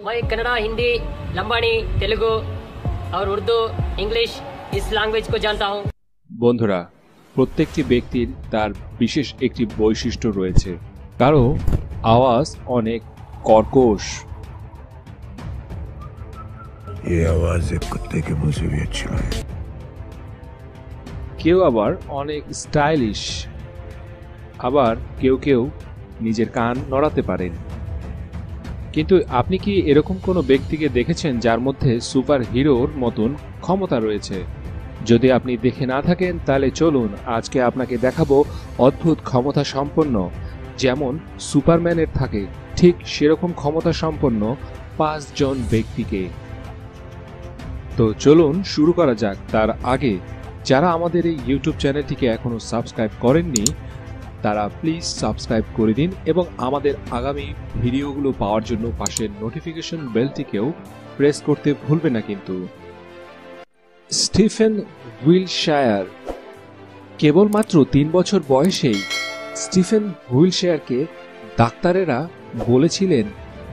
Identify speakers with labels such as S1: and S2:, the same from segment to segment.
S1: मैं कन्नड़ा हिंदी लंबानी तेलुगु और उर्दू इंग्लिश इस लैंग्वेज को जानता हूँ
S2: বন্ধুরা প্রত্যেকটি ব্যক্তির তার বিশেষ একটি বৈশিষ্ট্য রয়েছে কারো আওয়াজ অনেক কর্কশ
S3: ये आवाज एक कुत्ते के मुंह से भी अच्छी लगी
S2: কেউ আবার অনেক স্টাইলিশ আবার কেউ কেউ নিজের কান নড়াতে পারেন কিন্তু আপনি কি এরকম কোনো ব্যক্তিকে দেখেছেন যার মধ্যে সুপার হিরোর মতন ক্ষমতা রয়েছে? যদি আপনি দেখে না থাকেন, তাহলে চলুন আজকে আপনাকে দেখাবো অদ্ভুত ক্ষমতা সম্পন্ন যেমন সুপারম্যানের থাকে, ঠিক সেরকম ক্ষমতা সম্পন্ন পাঁচজন ব্যক্তিকে। তো চলুন শুরু করা যাক। তার আগে, যারা আমাদের এই ইউটিউব চ্যানেলটিকে এখনও সাবস্ক্রাইব করেননি তারা প্লিজ সাবস্ক্রাইব করে দিন এবং আমাদের আগামী ভিডিওগুলো পাওয়ার জন্য পাশের নোটিফিকেশন বেলটিকেও প্রেস করতে ভুলবে না কিন্তু। স্টিফেন হুইলশায়ার কেবলমাত্র তিন বছর বয়সেই স্টিফেন হুইলশায়ারকে ডাক্তারেরা বলেছিলেন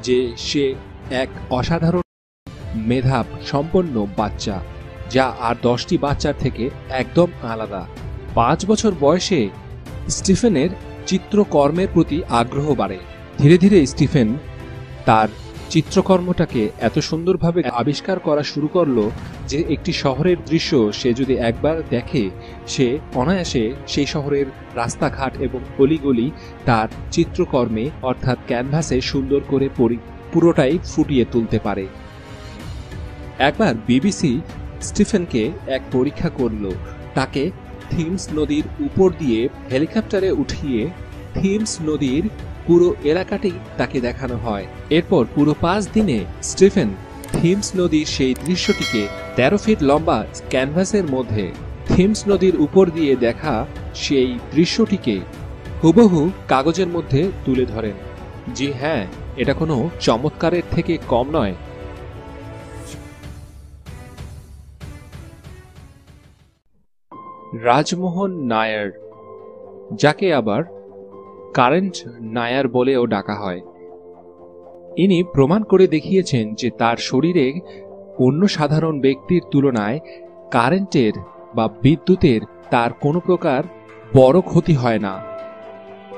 S2: যে সে এক অসাধারণ মেধাব সম্পন্ন বাচ্চা, যা আর দশটি বাচ্চার থেকে একদম আলাদা। পাঁচ বছর বয়সে স্টিফেনের চিত্রকর্মের প্রতি আগ্রহ বাড়ে। ধীরে ধীরে স্টিফেন তার চিত্রকর্মটাকে এত সুন্দরভাবে আবিষ্কার করা শুরু করল যে একটি শহরের দৃশ্য সে যদি একবার দেখে, সে অনায়াসে সেই শহরের রাস্তাঘাট এবং অলিগলি তার চিত্রকর্মে অর্থাৎ ক্যানভাসে সুন্দর করে পরি, পুরোটাই ফুটিয়ে তুলতে পারে। একবার বিবিসি স্টিফেনকে এক পরীক্ষা করল। তাকে থিমস নদীর উপর দিয়ে হেলিকপ্টারে উঠিয়ে থিমস নদীর পুরো এলাকাটি তাকে দেখানো হয়। এরপর পুরো পাঁচ দিনে স্টিফেন থিমস নদীর সেই দৃশ্যটিকে তেরো ফিট লম্বা ক্যানভাসের মধ্যে থিমস নদীর উপর দিয়ে দেখা সেই দৃশ্যটিকে হুবহু কাগজের মধ্যে তুলে ধরেন। জি হ্যাঁ এটা কোনো চমৎকারের থেকে কম নয়। রাজমোহন নায়ার, যাকে আবার কারেন্ট নায়ার বলেও ডাকা হয়। ইনি প্রমাণ করে দেখিয়েছেন যে তার শরীরে অন্য সাধারণ ব্যক্তির তুলনায় কারেন্টের বা বিদ্যুতের তার কোনো প্রকার বড় ক্ষতি হয় না।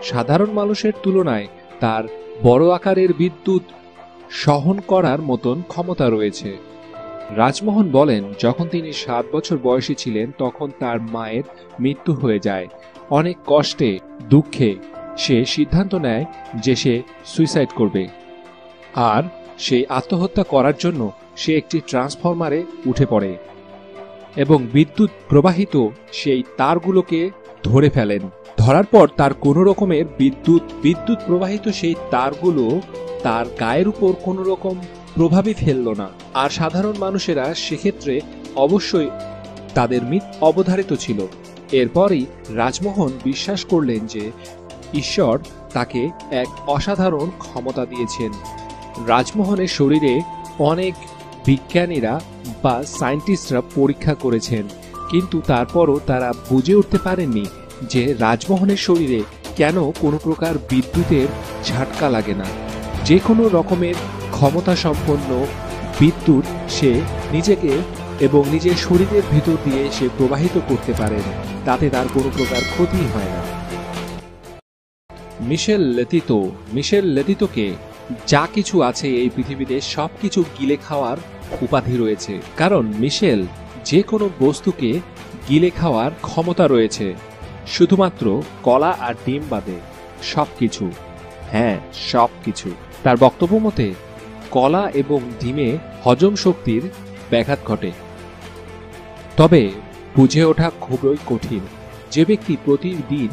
S2: সাধারণ মানুষের তুলনায় তার বড় আকারের বিদ্যুৎ সহন করার মতন ক্ষমতা রয়েছে। রাজমোহন বলেন, যখন তিনি সাত বছর বয়সী ছিলেন, তখন তার মায়ের মৃত্যু হয়ে যায়। অনেক কষ্টে, দুঃখে সে সিদ্ধান্ত নেয় যে সে সুইসাইড করবে। আর সেই আত্মহত্যা করার জন্য সে একটি ট্রান্সফরমারে উঠে পড়ে এবং বিদ্যুৎ প্রবাহিত সেই তারগুলোকে ধরে ফেলেন। ধরার পর তার কোনো রকমের বিদ্যুৎ বিদ্যুৎ প্রবাহিত সেই তারগুলো তার গায়ের উপর কোনো রকম প্রভাবই ফেলল না। আর সাধারণ মানুষেরা সেক্ষেত্রে অবশ্যই তাদের মিত অবধারিত ছিল। এরপরই রাজমোহন বিশ্বাস করলেন যে ঈশ্বর তাকে এক অসাধারণ ক্ষমতা দিয়েছেন। রাজমোহনের শরীরে অনেক বিজ্ঞানীরা বা সায়েন্টিস্টরা পরীক্ষা করেছেন, কিন্তু তারপরও তারা বুঝে উঠতে পারেননি যে রাজমোহনের শরীরে কেন কোনো প্রকার বিদ্যুতের ঝাটকা লাগে না। যে কোনো রকমের ক্ষমতা সম্পন্ন বিদ্যুৎ সে নিজেকে এবং নিজের শরীরের ভিতর দিয়ে সে প্রবাহিত করতে পারেন তাতে তার কোনো প্রকার ক্ষতি হয় না। মিশেল লেতিতো, মিশেল লেতিতোকে যা কিছু আছে এই পৃথিবীতে সব কিছু গিলে খাওয়ার উপাধি রয়েছে, কারণ মিশেল যে কোনো বস্তুকে গিলে খাওয়ার ক্ষমতা রয়েছে, শুধুমাত্র কলা আর ডিম বাদে সব কিছু হ্যাঁ সব কিছু তার বক্তব্য মতে কলা এবং ডিমে হজম শক্তির ব্যাঘাত ঘটে। তবে বুঝে ওঠা খুবই কঠিন। যে ব্যক্তি প্রতিদিন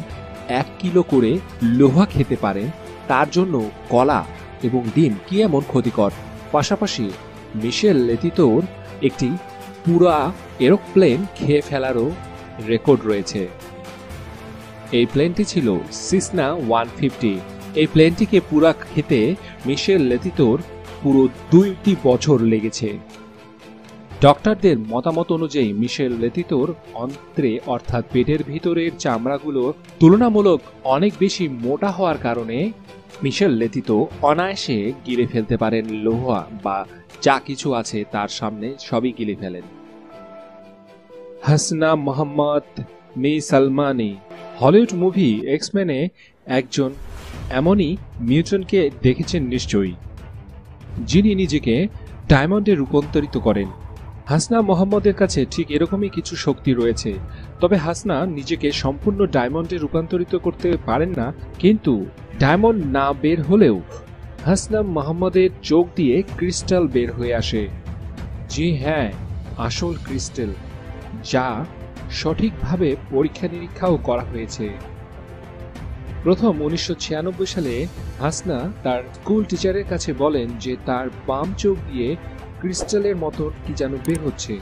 S2: এক কিলো করে লোহা খেতে পারেন, তার জন্য কলা এবং ডিম কি এমন ক্ষতিকর? পাশাপাশি মিশেল লেতিতোর একটি পুরা এরোপ্লেন খেয়ে ফেলারও রেকর্ড রয়েছে। এই প্লেনটি ছিল সিসনা ওয়ান ফিফটি। এই প্লেনটিকে পুরা খেতে মিশেল লেতিতোর পুরো দুইটি বছর লেগেছে। ডক্টরদের মতামত অনুযায়ী মিশেল লেতিতোর অন্ত্রে, অর্থাৎ পেটের ভিতরের চামড়াগুলো, তুলনামূলক অনেক বেশি মোটা হওয়ার কারণে মিশেল লেতিতো অনায়াসে গিলে ফেলতে পারেন লোহা বা যা কিছু আছে তার সামনে সবই গিলে ফেলেন। হাসনা মোহাম্মদ মি সালমানি, হলিউড মুভি এক্সম্যানে একজন এমনই মিউটনকে দেখেছেন নিশ্চয়ই। যিনি নিজেকে ডায়মন্ডে রূপান্তরিত করেন। হাসনা মোহাম্মদের কাছে ঠিক এরকমই কিছু শক্তি রয়েছে। তবে হাসনা নিজেকে সম্পূর্ণ ডায়মন্ডে রূপান্তরিত করতে পারেন না, কিন্তু ডায়মন্ড না বের হলেও হাসনা মোহাম্মদের চোখ দিয়ে ক্রিস্টাল বের হয়ে আসে। জি হ্যাঁ আসল ক্রিস্টাল, যা সঠিকভাবে পরীক্ষা নিরীক্ষাও করা হয়েছে। প্রথম উনিশশো ছিয়ানব্বই সালে হাসনা তার স্কুল টিচারের কাছে বলেন যে তার বাম চোখ দিয়ে ক্রিস্টালের মতো কি যেন বের হচ্ছে।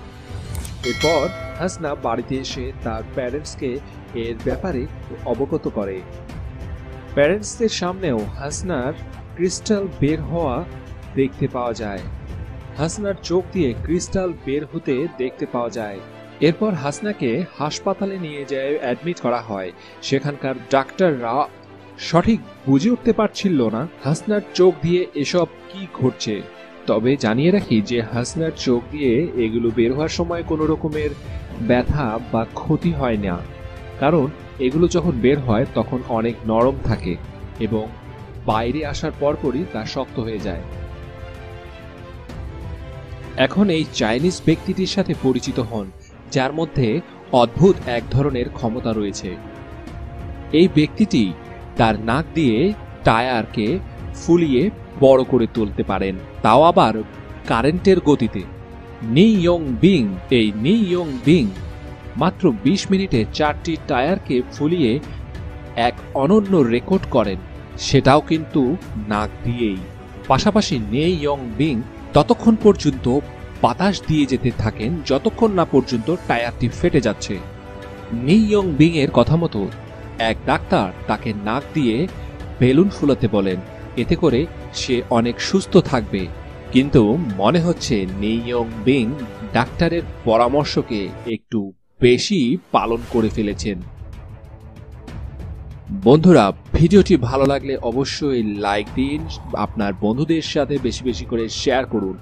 S2: এরপর হাসনা বাড়িতে এসে তার প্যারেন্টসকে এর ব্যাপারে অবগত করে। প্যারেন্টসদের সামনেও হাসনার ক্রিস্টাল বের হওয়া দেখতে পাওয়া যায়। হাসনার চোখ দিয়ে ক্রিস্টাল বের হতে দেখতে পাওয়া যায়। এরপর হাসনাকে হাসপাতালে নিয়ে যায় অ্যাডমিট করা হয়। সেখানকার ডাক্তাররা সঠিক বুঝে উঠতে পারছিল না হাসনার চোখ দিয়ে এসব কি ঘটছে। তবে জানিয়ে রাখি যে হাসনার চোখ দিয়ে এগুলো বের হওয়ার সময় কোনো রকমের ব্যথা বা ক্ষতি হয় না। কারণ এগুলো যখন বের হয় তখন অনেক নরম থাকে এবং বাইরে আসার পরপরই তা শক্ত হয়ে যায়। এখন এই চাইনিজ ব্যক্তিটির সাথে পরিচিত হন। যার মধ্যে অদ্ভুত এক ধরনের ক্ষমতা রয়েছে। এই ব্যক্তিটি তার নাক দিয়ে টায়ারকে ফুলিয়ে বড় করে তুলতে পারেন। তাও আবার কারেন্টের গতিতে। নি ইয়ং বিং, এই নি ইয়ং বিং মাত্র ২০ মিনিটে চারটি টায়ারকে ফুলিয়ে এক অনন্য রেকর্ড করেন। সেটাও কিন্তু নাক দিয়েই। পাশাপাশি নে ইয়ং বিং ততক্ষণ পর্যন্ত বাতাস দিয়ে যেতে থাকেন যতক্ষণ না পর্যন্ত টায়ারটি ফেটে যাচ্ছে। নি ইয়ং বিং এর কথা মতো এক ডাক্তার তাকে নাক দিয়ে বেলুন ফুলাতে বলেন, এতে করে সে অনেক সুস্থ থাকবে। কিন্তু মনে হচ্ছে নেইয়ং বিং ডাক্তারের পরামর্শকে একটু বেশি পালন করে ফেলেছেন। বন্ধুরা, ভিডিওটি ভালো লাগলে অবশ্যই লাইক দিন, আপনার বন্ধুদের সাথে বেশি বেশি করে শেয়ার করুন।